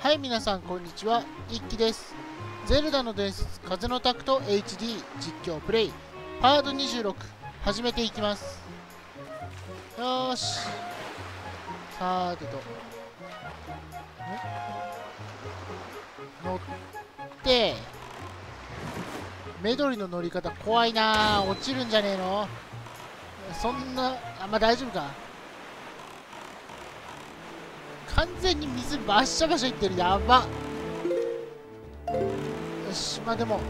はい皆さんこんにちは。一輝です。ゼルダの伝説風のタクト HD 実況プレイ。パート26始めていきます。よーし。さーてと。乗って。メドリの乗り方怖いな落ちるんじゃねえの？そんなあんまあ大丈夫か。完全に水バッシャバシャいってる。やば。よしまあでも。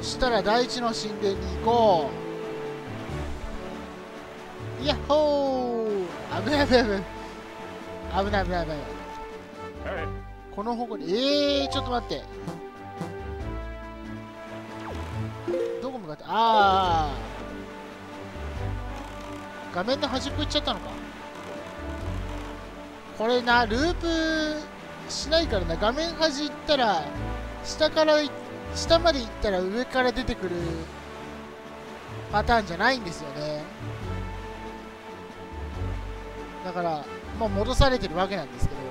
そしたら第一の神殿に行こう。やっほー。危ない危ない危ない。危ない危ない危ない。この方向に。えー、ちょっと待って。どこ向かって？ああ画面の端っこ行っちゃったのか。これなループしないからな。画面端行ったら下から下まで行ったら上から出てくるパターンじゃないんですよね。だからまあ戻されてるわけなんですけど。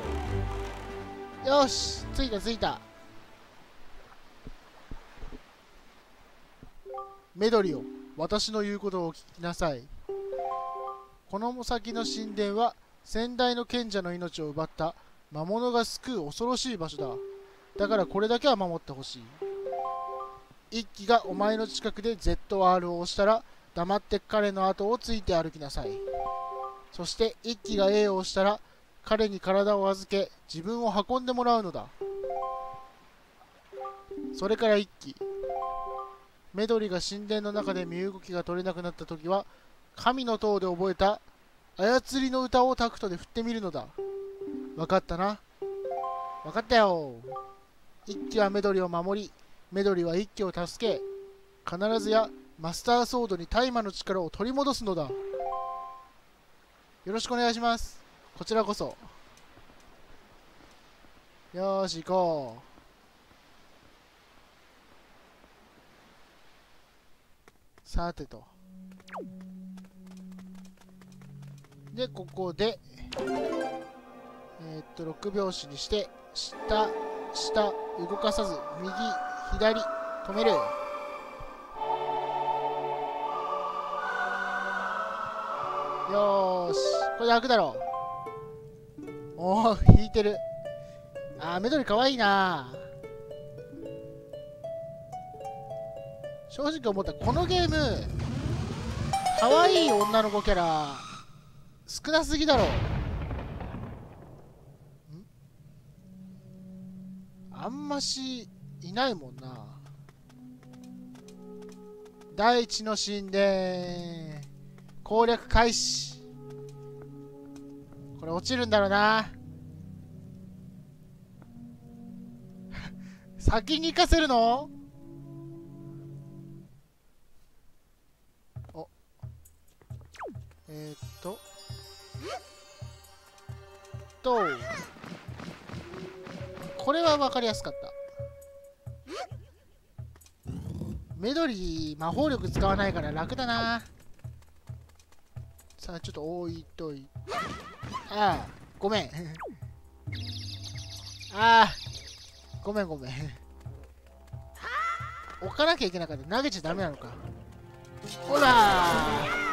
よし着いた着いた。メドリオ私の言うことを聞きなさい。この先の神殿は先代の賢者の命を奪った魔物が救う恐ろしい場所だ。だからこれだけは守ってほしい。一機がお前の近くで ZR を押したら黙って彼の後をついて歩きなさい。そして一機が A を押したら彼に体を預け自分を運んでもらうのだ。それから一機。メドリが神殿の中で身動きが取れなくなった時は神の塔で覚えた操りの歌をタクトで振ってみるのだ。分かったな。分かったよ。一機はメドリを守りメドリは一機を助け必ずやマスターソードに大麻の力を取り戻すのだ。よろしくお願いします。こちらこそ。よし行こう。さてと。でここでえー、っと6拍子にして下下動かさず右左止める。よーし。これで開くだろう。おお引いてる。あーメドリかわいいな。正直思った。このゲームかわいい女の子キャラ。少なすぎだろ。あんましいないもんな。第一の神殿攻略開始。これ落ちるんだろうな。先に行かせるの？お。えー、っとこれは分かりやすかった。メドリー魔法力使わないから楽だな。さあちょっと置いといて。ああごめん。ああごめんごめん。置かなきゃいけなかった。投げちゃダメなのか。ほら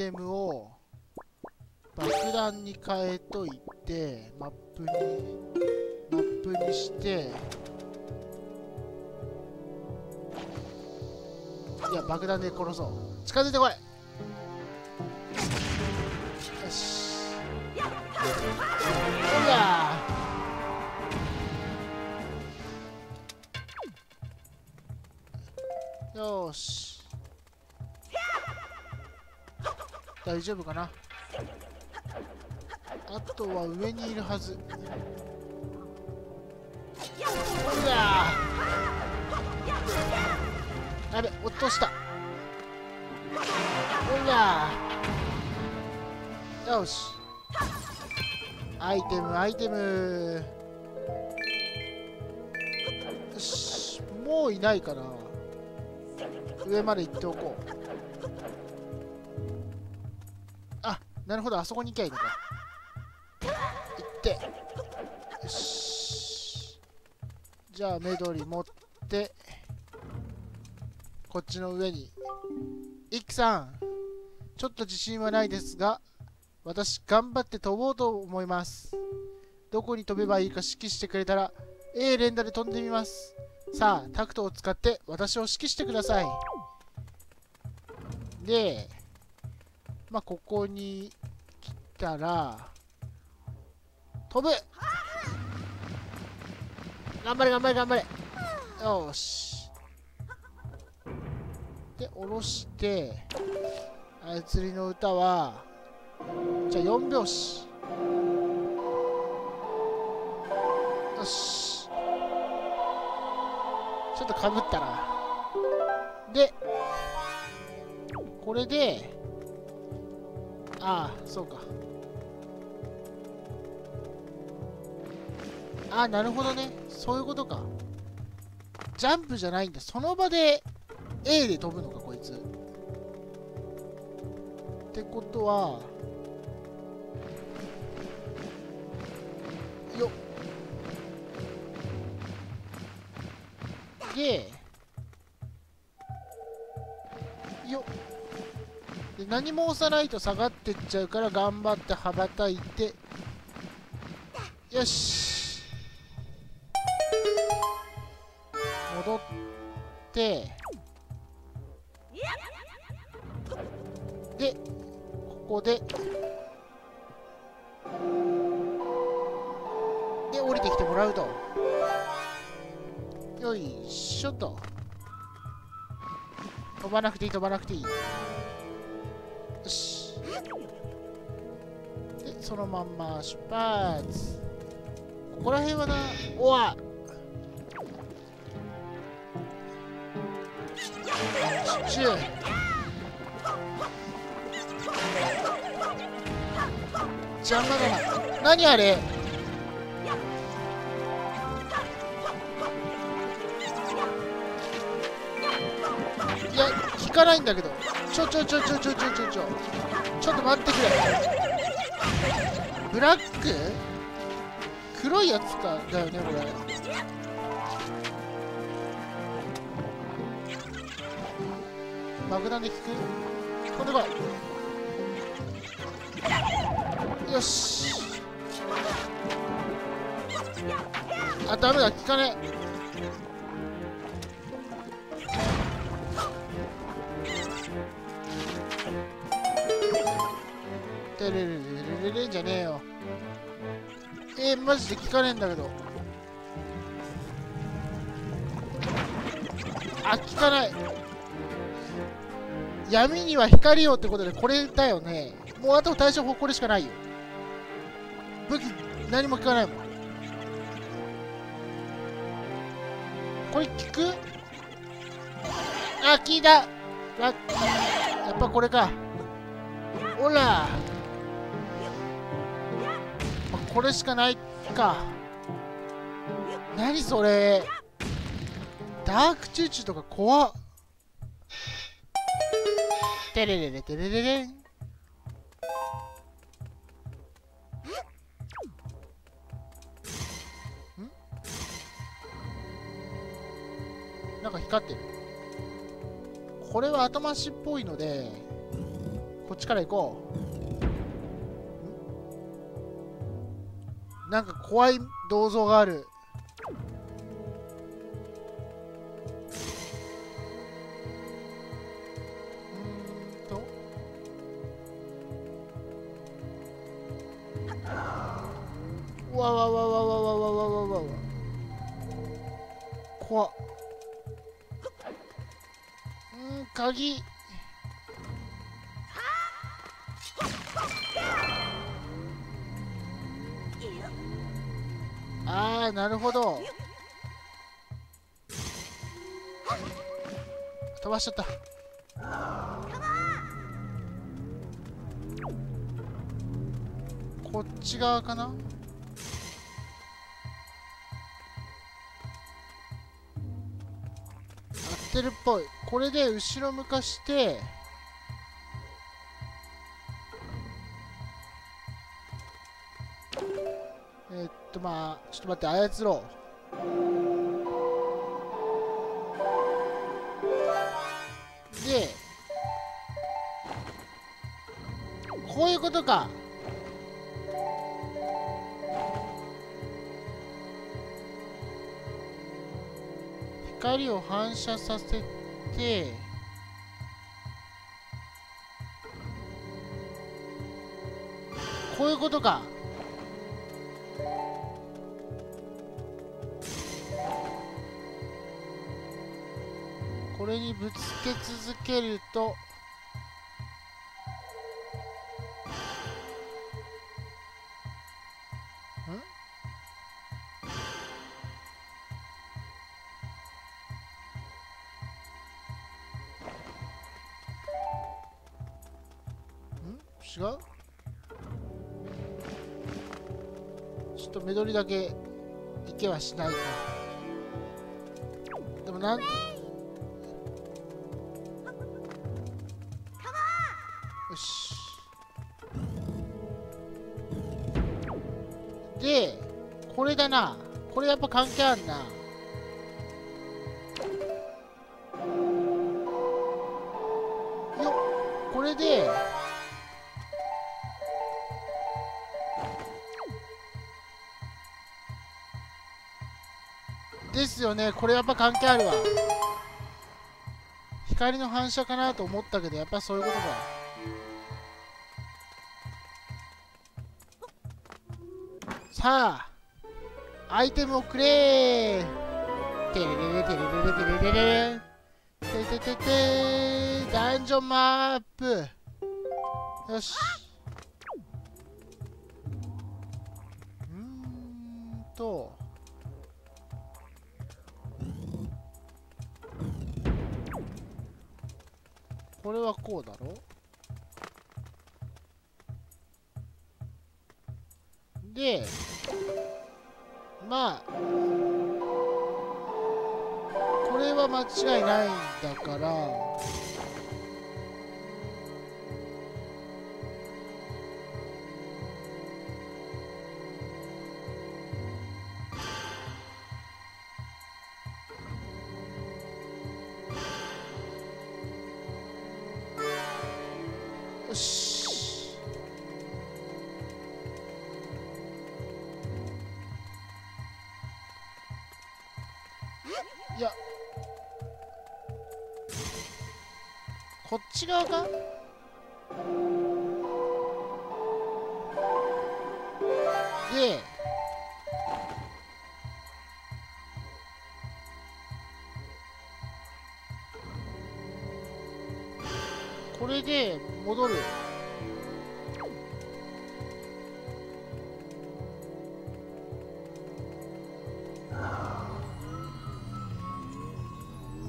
テムを爆弾に変えといてマップにマップにしていや爆弾で殺そう。近づいてこい。大丈夫かな？あとは上にいるはず。ほらやべ落とした。ほらよし。アイテムアイテム。よし。もういないかな。上まで行っておこう。なるほどあそこに行きゃいいのか。行って。よし。じゃあメドリ持ってこっちの上に。イキさんちょっと自信はないですが私頑張って飛ぼうと思います。どこに飛べばいいか指揮してくれたら A 連打で飛んでみます。さあタクトを使って私を指揮してください。でまあここにたら飛ぶ。頑張れ頑張れ頑張れ。よし。で下ろして操りの歌はじゃあ4拍子。よし。ちょっとかぶったな。でこれでああそうか。あなるほどね。そういうことか。ジャンプじゃないんだ。その場で A で飛ぶのかこいつ。ってことはよっ。でよっ。で何も押さないと下がってっちゃうから頑張って羽ばたいて。よし。て。でここで。で降りてきてもらうと。よいしょと。飛ばなくていい飛ばなくていい。よし。でそのまんま出発。ここら辺はな。おわ。邪魔だな。何あれ？いや効かないんだけど。ちょちょちょちょちょちょちょちょ。ちょっと待ってくれ。ブラック？黒いやつか？だよねこれ。爆弾で効く。飛んでこいよし。あダメだ効かねえ。てれれれれれれんじゃねえよえー、マジで効かねえんだけどあ効かない闇には光をってことでこれだよね。もうあと対処法これしかないよ。武器何も効かないもん。これ効く？あ効いた。ラッキーやっぱこれか。ほら。これしかないか。何それ。ダークチューチューとか怖っ。テレレレテレレレンなんか光ってる。これは後回しっぽいのでこっちから行こう。なんか怖い銅像がある。怖っ。うん鍵。ああなるほど。飛ばしちゃった。こっち側かな？ってるっぽい。これで後ろ向かしてえーっとまあちょっと待って操ろう。でこういうことか。光を反射させてこういうことか。これにぶつけ続けると違う？ちょっと目取りだけいけはしないか。でもなんよし。でこれだな。これやっぱ関係あんな。ですよね。これやっぱ関係あるわ。光の反射かなと思ったけどやっぱそういうことか。さあアイテムをくれ。ーテレレレテレレレテレレレレテテテテダンジョンマップよしはこうだろ？でまあこれは間違いないんだから。こっち側か？でこれで戻る。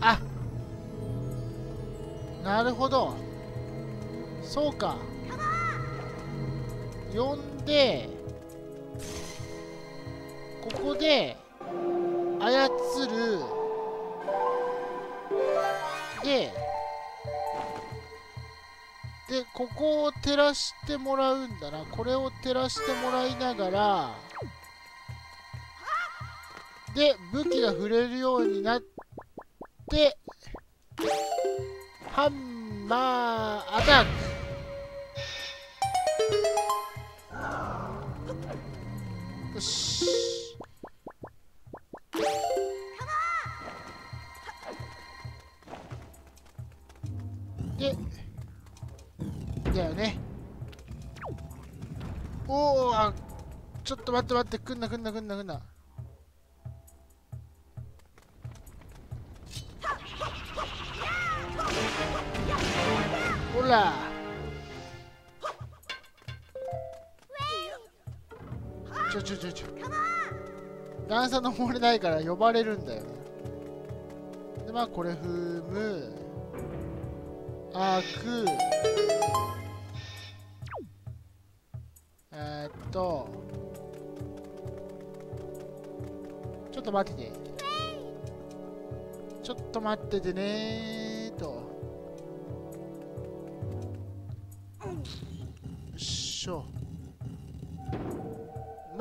あなるほど。そうか。呼んでここで操る。ででここを照らしてもらうんだな。これを照らしてもらいながらで武器が触れるようになってハンマーアタックよし。でだよね。おおあちょっと待って待ってくんなくんなくんなくんな。ほらちょちょちょちょ。段差登れないから呼ばれるんだよね。でまあこれ踏む。あくえー、っと。ちょっと待ってて。ちょっと待っててね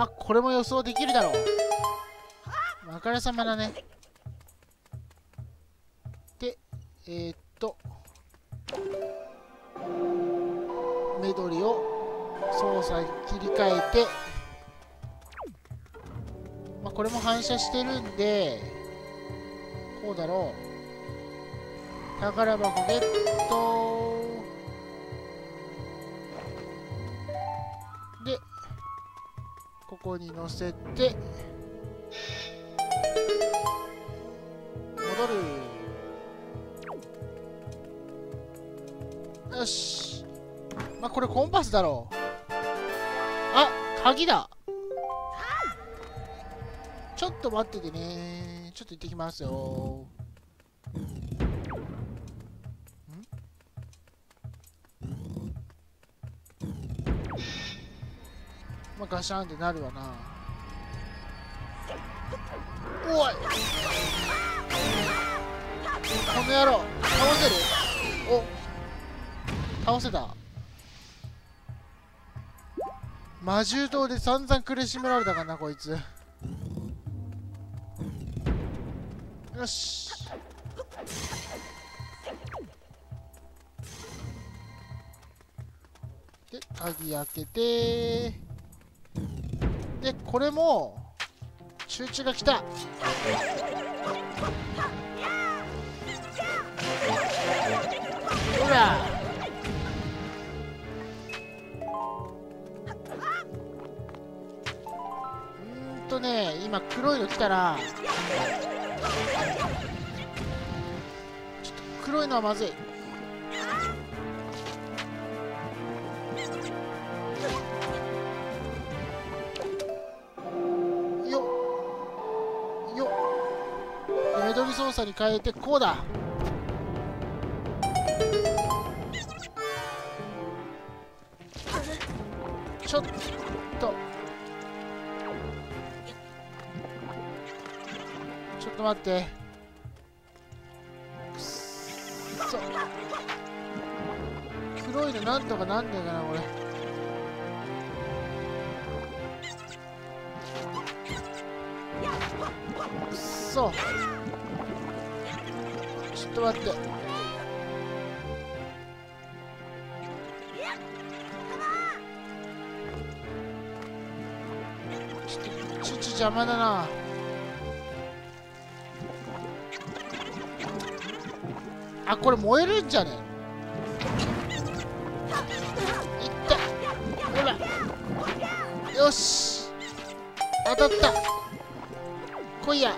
まあこれも予想できるだろう。あからさまだね。でえー、っと。緑を操作切り替えて。まあこれも反射してるんでこうだろう。宝箱ゲットここに乗せて戻る。よし。まあこれコンパスだろう。あ鍵だ。ちょっと待っててね。ちょっと行ってきますよ。シャンってなるわな。おい。この野郎。倒せる？お。倒せた。魔獣刀で散々苦しめられたかなこいつ。よし。で鍵開けて。でこれも集中が来た。ほら。うんとね今黒いの来たらちょっと黒いのはまずい。っ緑操作に変えてこうだ。ちょっと。ちょっと待って。くっそ。黒いのなんとかなんねえかなこれ。くっそ。っと待って。ちょっと邪魔だな。あこれ燃えるんじゃね？いった。ほら。よし。当たった。来いや。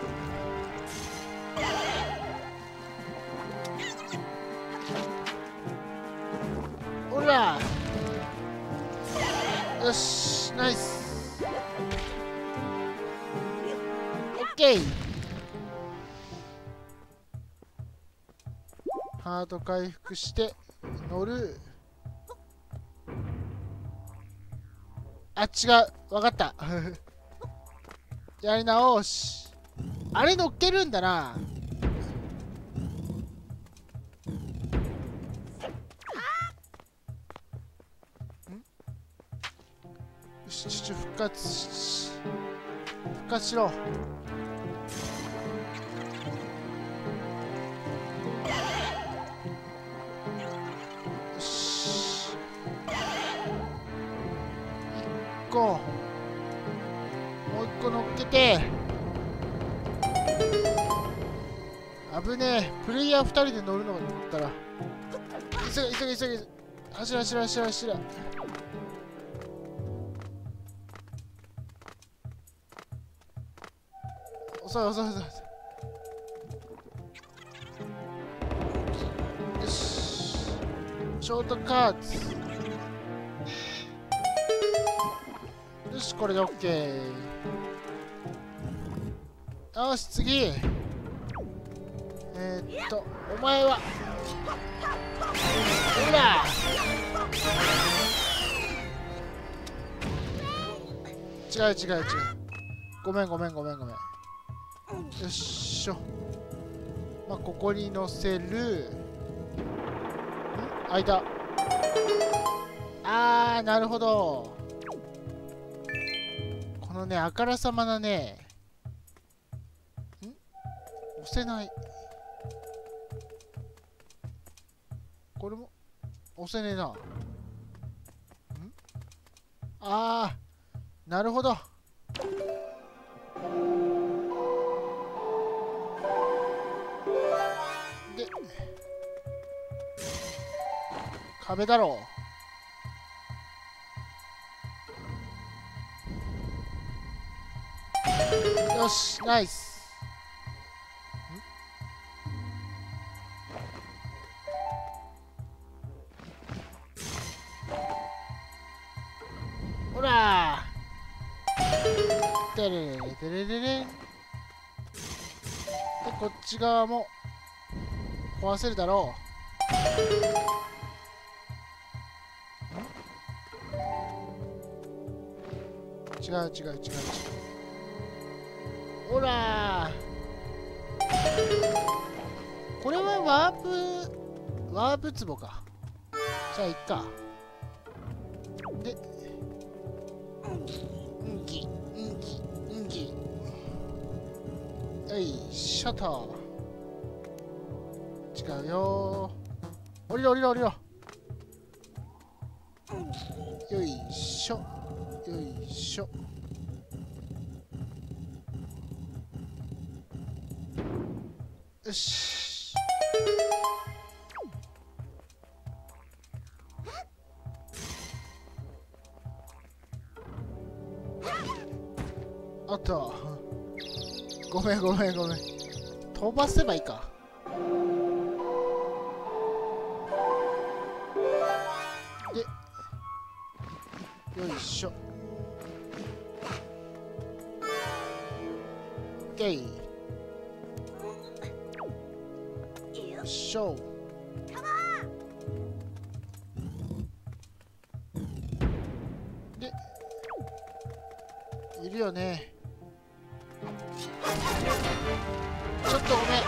よしナイス。オッケー。ハート回復して乗る。あ違う。わかった。やり直し。あれ乗っけるんだな。活し復活しろ。よし。一個もう一個乗っけて。危ねえ。プレイヤー2人で乗るのかと思ったら。急げ急げ急げ。走れ走れ走れ走れ。遅い遅い遅い遅いよし。ショートカーツ。よしこれで OK よし次。えー、っとお前は。ほら。違う違う違う。ごめんごめんごめんごめん。よっしょ。まあここに乗せる。ん？開いたあーなるほど。このねあからさまなねん？押せない。これも？押せねえな。ん？あー、なるほど。壁だろう。よし、ナイス。ほらてれれれてれれれでこっち側も壊せるだろう違う違う違う。違うほら。これはワープワープ壺か。じゃあいっか。でうんぎうんぎうんぎよいしょと違うよ降りろ降りろ降りろしょ。よいしょ。よし。あった。ごめんごめんごめん。飛ばせばいいか。ちょっとごめん。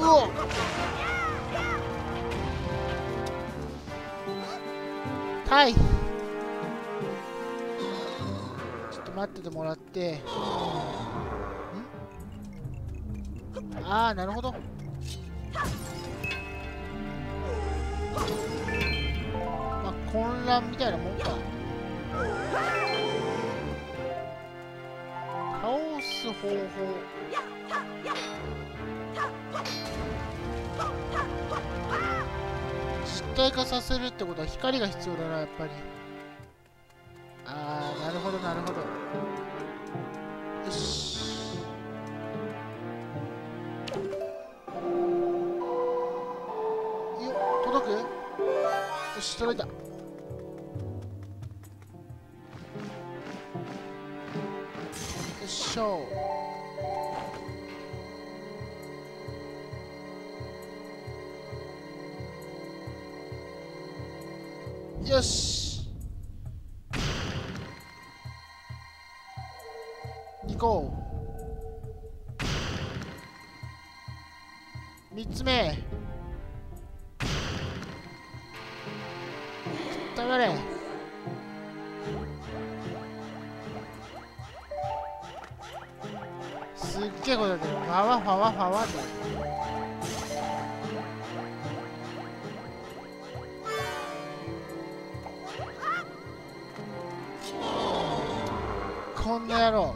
うお。はい。ちょっと待っててもらって。ん？ああなるほど。まあ混乱みたいなもんか。カオス方法。実体化させるってことは光が必要だなやっぱり。ああなるほどなるほど。よし。よ届く？よし届いた。よことだってファワファワファワってこんな野郎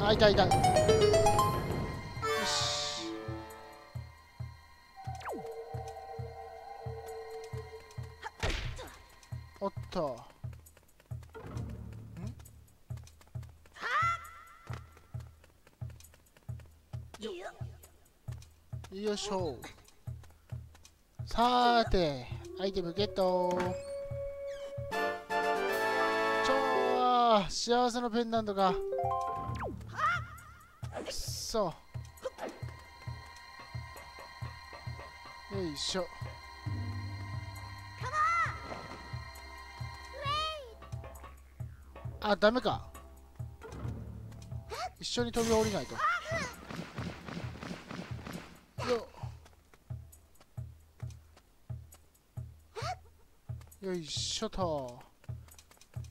あいたいたよいしょさーてアイテムゲット。ちょー幸せのペンダントが。くっそ。よいしょ。あダメか。一緒に飛び降りないとよいしょと。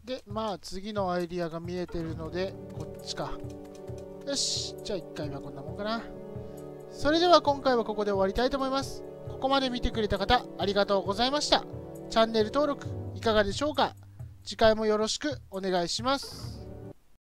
でまあ次のアイディアが見えてるのでこっちか。よし。じゃあ1回はこんなもんかな。それでは今回はここで終わりたいと思います。ここまで見てくれた方ありがとうございました。チャンネル登録いかがでしょうか？次回もよろしくお願いします。